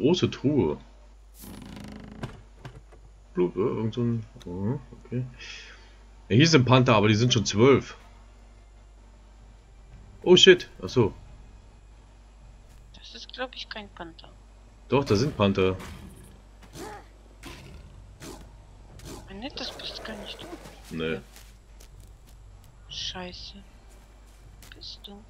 Große Truhe. Blut, äh, irgend so ein... Oh, okay. Ja, hier sind Panther, aber die sind schon zwölf. Oh shit, achso. Das ist, glaube ich, kein Panther. Doch, da sind Panther. Mein Nett, das bist gar nicht du. Ne. Scheiße. Bist du?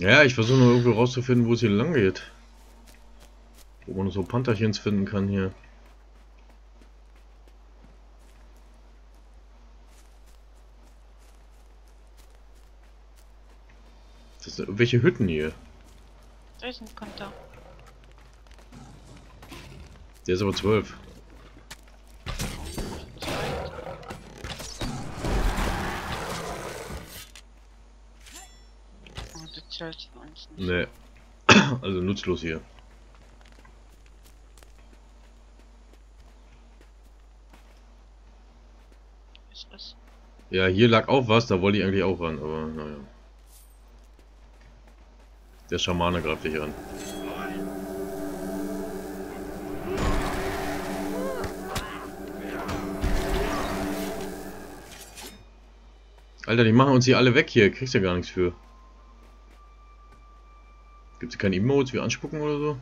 Ja, ich versuche nur irgendwie rauszufinden, wo es hier lang geht. Wo man so Pantherchens finden kann hier. Das sind irgendwelche Hütten hier. Da ist ein Panther. Der ist aber zwölf. Das zählt für uns nicht. Ne. Also nutzlos hier. Ist was? Ja, hier lag auch was, da wollte ich eigentlich auch ran, aber naja. Der Schamane greift dich an. Alter, die machen uns hier alle weg hier. Kriegst ja gar nichts für. Gibt es keine Emotes wie anspucken oder so?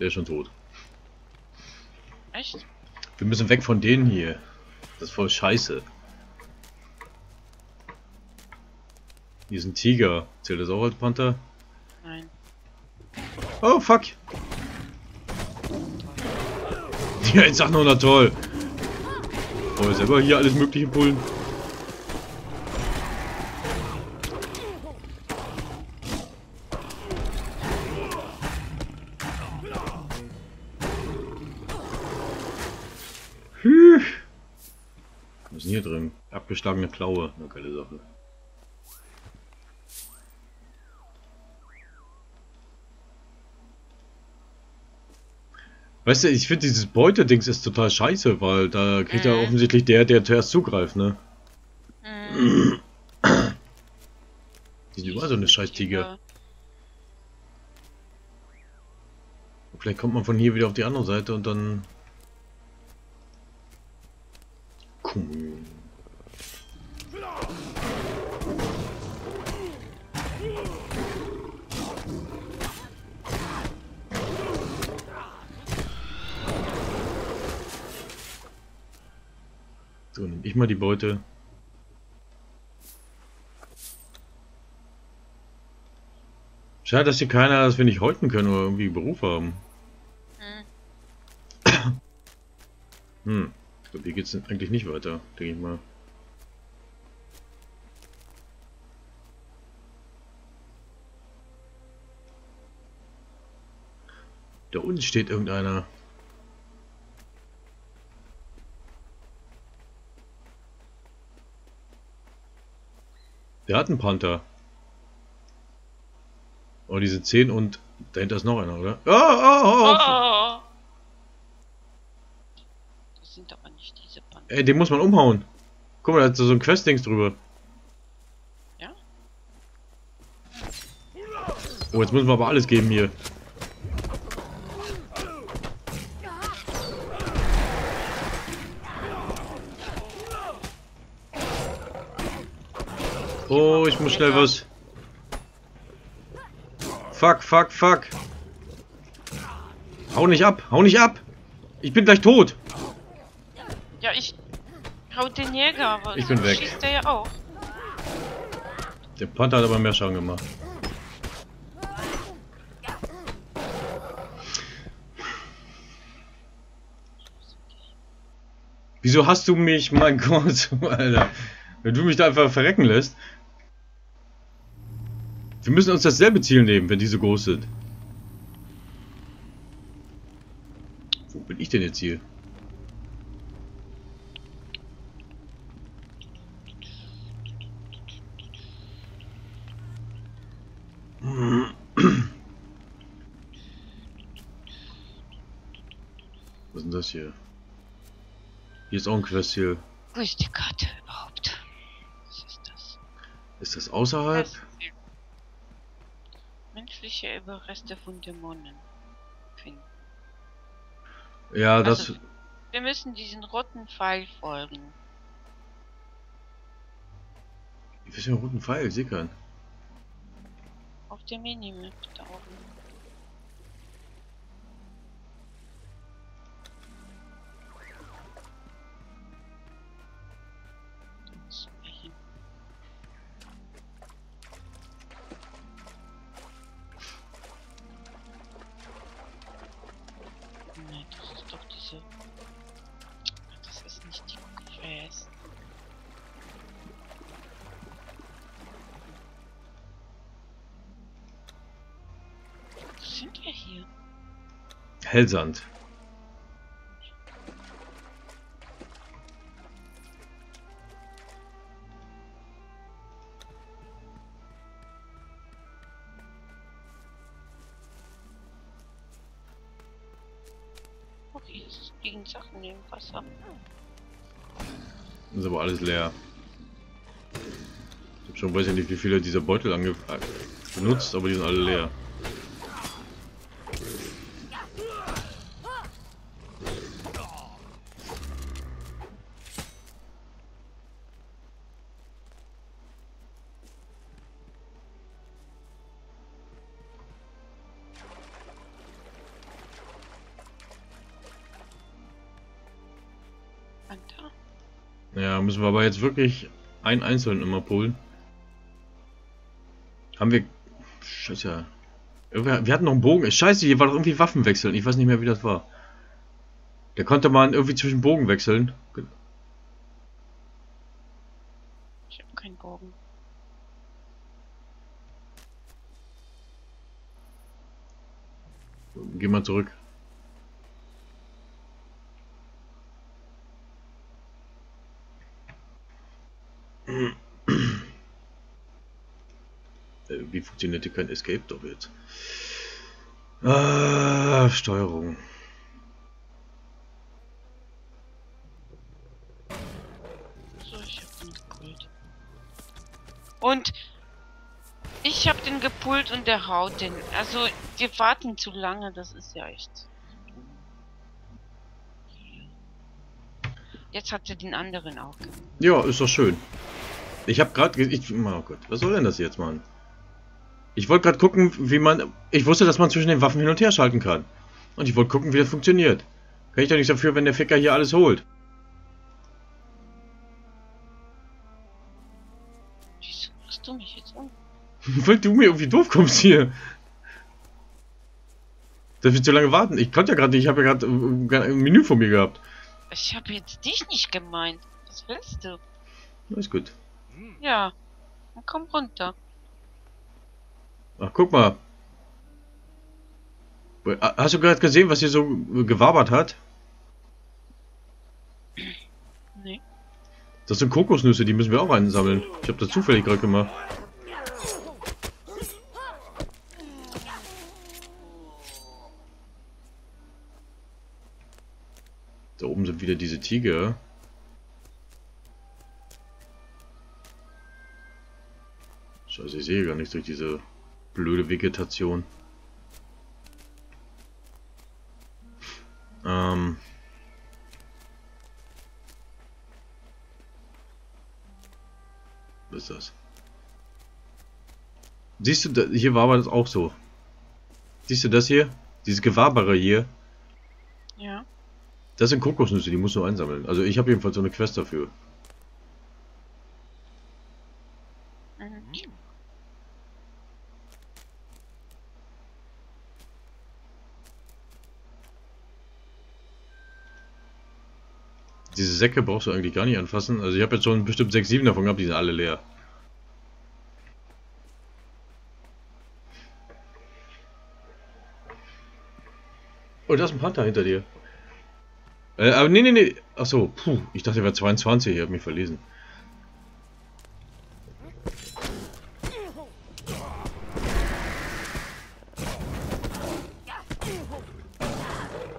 Der ist schon tot. Echt? Wir müssen weg von denen hier. Das ist voll scheiße. Hier ist ein Tiger. Zählt das auch als Panther? Nein. Oh, fuck. Ja, jetzt sag nur na toll. Wollen wir selber hier alles mögliche pullen? Abgeschlagene Klaue. Eine geile Sache. Weißt du, ich finde dieses Beute-Dings ist total scheiße, weil da kriegt ja Mhm. offensichtlich der, der zuerst zugreift, ne? Hm, Die sind überall so eine scheiß Tiger. Vielleicht kommt man von hier wieder auf die andere Seite und dann... Cool. So, nehme Beute. Schade, dass hier keiner, dass wir nicht häuten können oder irgendwie Beruf haben. Hm. Hm. Ich glaube, hier geht's eigentlich nicht weiter, denke ich mal. Da unten steht irgendeiner. Der hat einen Panther. Oh, diese 10 und dahinter ist noch einer, oder? Oh, oh, oh! Das sind aber nicht diese Panther. Ey, den muss man umhauen. Guck mal, da hat so ein Quest-Dings drüber. Ja? Oh, jetzt müssen wir aber alles geben hier. Oh, ich muss schnell was. Fuck, fuck, fuck. Hau nicht ab, hau nicht ab. Ich bin gleich tot. Ja, ich hau den Jäger, aber Ich bin weg. schießt der ja auch. Der Panther hat aber mehr Schaden gemacht. Wieso hast du mich, mein Gott, Alter? Wenn du mich da einfach verrecken lässt. Wir müssen uns dasselbe Ziel nehmen, wenn die so groß sind. Wo bin ich denn jetzt hier? Was ist denn das hier? Hier ist auch ein Quest hier. Wo ist die Karte überhaupt? Was ist das? Ist das außerhalb? Questziel. Menschliche Überreste von Dämonen finden. Ja, das. Also- Wir müssen diesen roten Pfeil folgen. Ich nicht, einen roten Pfeil, keinen. Auf der Minimap da oben. Hellsand. Okay, es liegen Sachen im Wasser. Ist aber alles leer. Ich hab schon weiß ja nicht, wie viele dieser Beutel äh, benutzt, aber die sind alle leer. Aber jetzt wirklich einen einzelnen immer pullen. Haben wir. Scheiße. Wir hatten noch einen Bogen. Scheiße, hier war doch irgendwie Waffen wechseln. Ich weiß nicht mehr, wie das war. Da konnte man irgendwie zwischen Bogen wechseln. Ich habe keinen Bogen. Geh mal zurück. Wie funktioniert hier kein Escape doch jetzt? Ah, Steuerung. So, ich hab den gepult. Und ich hab den gepult und der haut den. Also, wir warten zu lange, das ist ja echt. Jetzt hat er den anderen auch. ge- Ja, ist doch schön. Ich habe gerade, ich, oh Gott, was soll denn das jetzt, Mann? Ich wollte gerade gucken, wie man, ich wusste, dass man zwischen den Waffen hin und her schalten kann. Und ich wollte gucken, wie das funktioniert. Kann ich doch nichts dafür, wenn der Ficker hier alles holt. Wieso machst du mich jetzt um? Weil du mir irgendwie doof kommst hier. Dass wir zu lange warten. Ich konnte ja gerade nicht, ich habe ja gerade äh, ein Menü vor mir gehabt. Ich habe jetzt dich nicht gemeint. Was willst du? Alles gut. Ja. Dann komm runter. Ach, guck mal. Hast du gerade gesehen, was hier so gewabert hat? Nee. Das sind Kokosnüsse, die müssen wir auch einsammeln. Ich habe das zufällig gerade gemacht. Da oben sind wieder diese Tiger. Scheiße, ich sehe gar nichts durch diese blöde Vegetation. Ähm. Was ist das? Siehst du, hier war aber das auch so. Siehst du das hier? Dieses Gewabere hier. Ja. Das sind Kokosnüsse, die musst du einsammeln. Also ich habe jedenfalls so eine Quest dafür. Mhm. Diese Säcke brauchst du eigentlich gar nicht anfassen. Also ich habe jetzt schon bestimmt 6, 7 davon gehabt, die sind alle leer. Oh, da ist ein Panther hinter dir. Äh, aber nee, nee, nee. Achso, puh. Ich dachte, er wäre 22. Ich habe mich verlesen.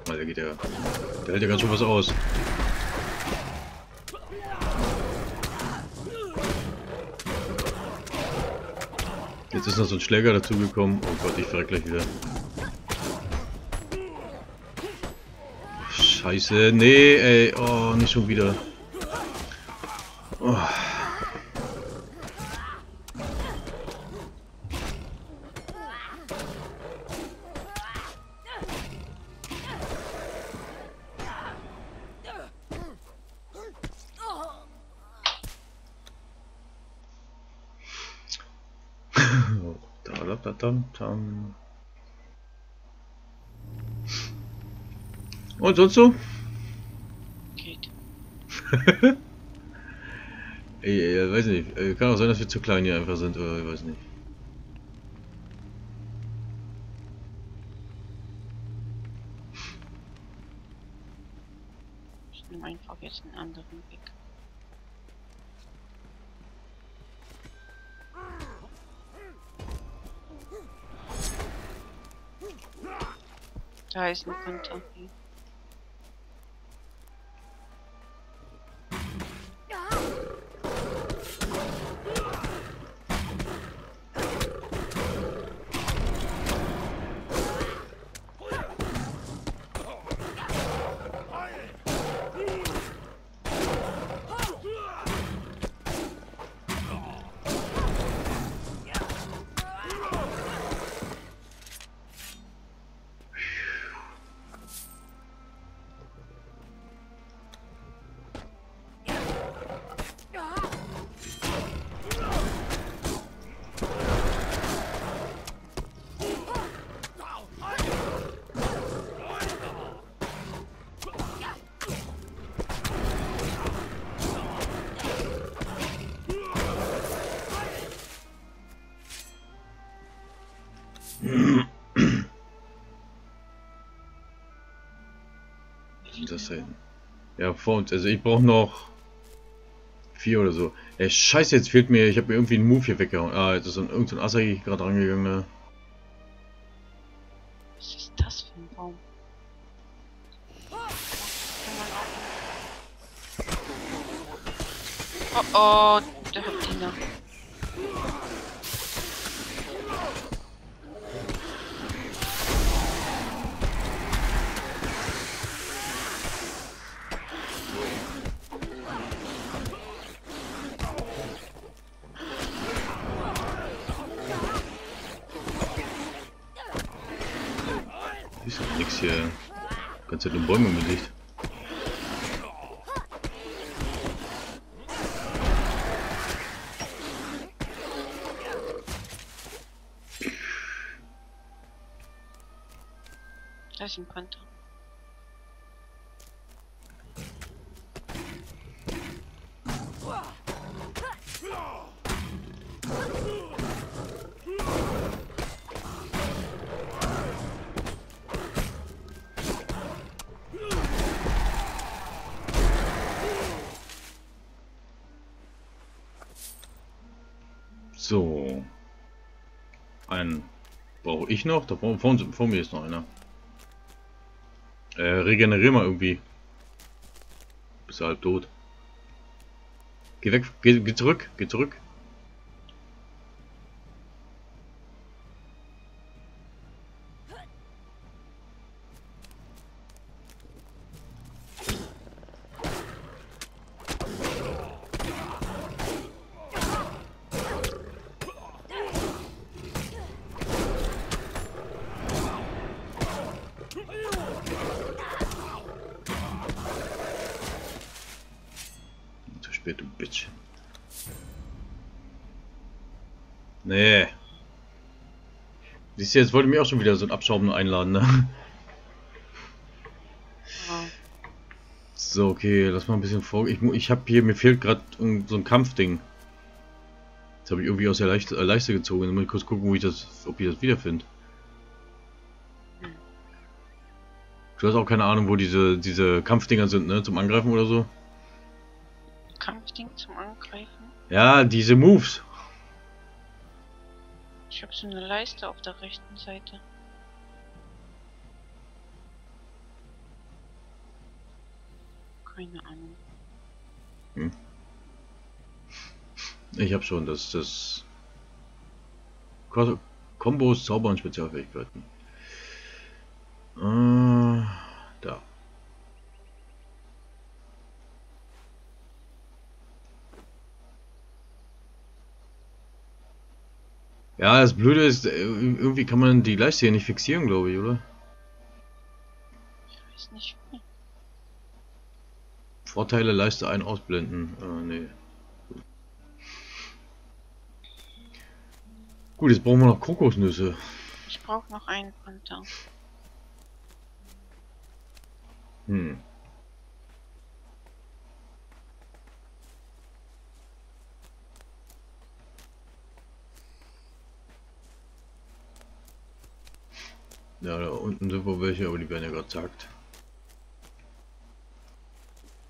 Alter, geht der. Der hält ja ganz schön was aus. Jetzt ist noch so ein Schläger dazugekommen. Oh Gott, ich verreck gleich wieder. Scheiße, nee, ey, oh, nicht schon wieder. Oh. Da. Und sonst so? Geht. Ey, ey, weiß nicht. Äh, Kann auch sein, dass wir zu klein hier einfach sind, oder ich weiß nicht. Ich nehme einfach jetzt einen anderen Weg. Da ist das denn? Ja, vor uns. Also ich brauche noch vier oder so. Ey, scheiße, jetzt fehlt mir, ich habe mir irgendwie einen Move hier weggehauen. Ah, jetzt ist so ein, irgendein so Asahi gerade rangegangen. Ne? Was ist das für ein Baum? Oh oh, der Reptiner. Ist Bäume Gesicht. Da ist ein Panther. Einen brauche ich noch. Da vor, vor, vor mir ist noch einer. Äh, regenerier mal irgendwie. Bist halb tot. Geh weg, geh, geh zurück, geh zurück. Siehst du, jetzt wollte mich auch schon wieder so ein Abschauben einladen, ne? Ja. So, okay, lass mal ein bisschen vor. Ich, ich habe hier, mir fehlt gerade so ein Kampfding. Das habe ich irgendwie aus der Leiste, äh, Leiste gezogen. Dann muss ich kurz gucken, wo ich das, ob ich das wiederfinde. Du hast auch keine Ahnung, wo diese, diese Kampfdinger sind, ne? Zum Angreifen oder so? Kampfding zum Angreifen. Ja, diese Moves. Ich habe so eine Leiste auf der rechten Seite. Keine Ahnung. Ich habe schon das, das Ko- Kombos, Zauber und Spezialfähigkeiten. Äh, da. Ja, das Blöde ist, äh, irgendwie kann man die Leiste hier nicht fixieren, glaube ich, oder? Ich weiß nicht. Vorteile Leiste ein ausblenden. Äh, nee. Gut, jetzt brauchen wir noch Kokosnüsse. Ich brauche noch einen Panther. Hm. Ja, da unten sind wohl welche, aber die werden ja gerade zackt.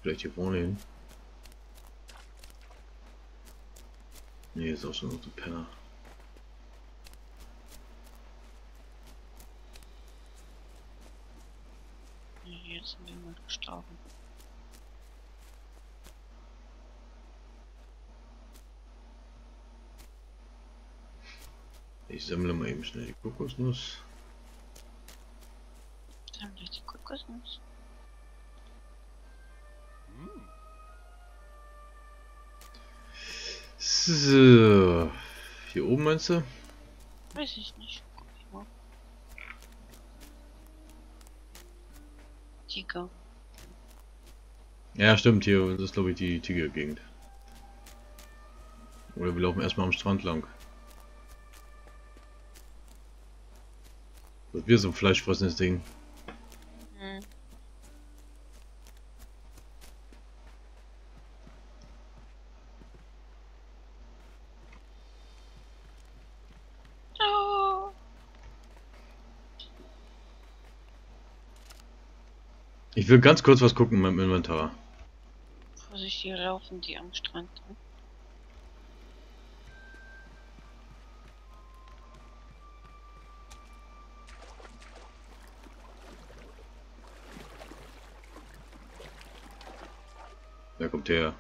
Vielleicht hier vorne hin. Nee, ist auch schon so Penner. Jetzt sind wir mal gestorben. Ich sammle mal eben schnell die Kokosnuss. Sammle Kokosnuss. So. Hier oben meinst du? Weiß ich nicht. Guck ich mal. Tiger. Ja, stimmt, hier das ist glaube ich die Tigergegend. Oder wir laufen erstmal am Strand lang. Das wir so ein fleischfressendes Ding. Hm. Oh, Ich will ganz kurz was gucken in meinem Inventar. Vorsicht, hier laufen die am Strand. rum. Wer kommt her?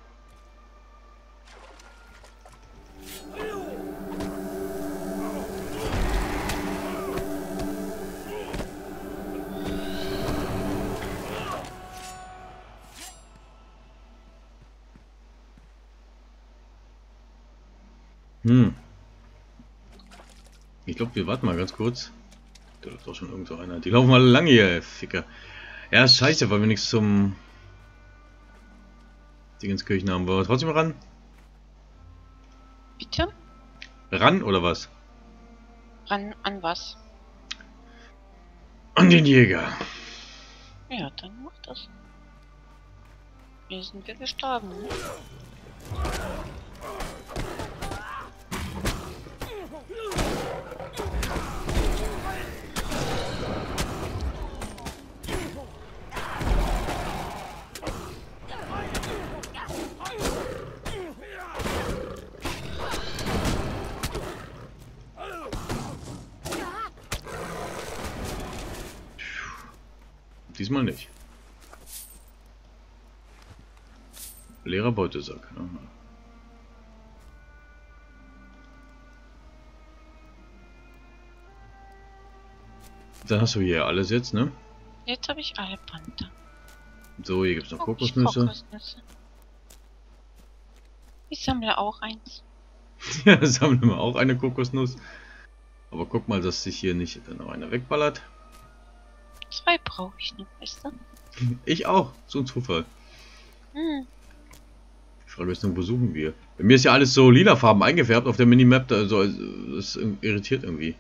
Glaube, wir warten mal ganz kurz. Da läuft doch schon irgend so einer. Die laufen alle lang hier, Ficker. Ja, scheiße, weil wir nichts zum Dingenskirchen haben. Wollen wir trotzdem ran? Bitte? Ran oder was? Ran an was? An den Jäger. Ja, dann mach das. Hier sind wir gestorben. Ne? Diesmal nicht. Leerer Beutesack. Aha. Dann hast du hier alles jetzt, ne? Jetzt habe ich alle Panther. So, hier gibt es noch Oh, Kokosnüsse. Kokosnüsse. Ich sammle auch eins. Ja, sammeln wir auch eine Kokosnuss. Aber guck mal, dass sich hier nicht noch einer wegballert. Zwei brauche ich noch, weißt du? Ich auch. So ein Zufall. Hm. Die Frage nur, wo suchen wir? Bei mir ist ja alles so lila Farben eingefärbt auf der Minimap. Also, das irritiert irgendwie.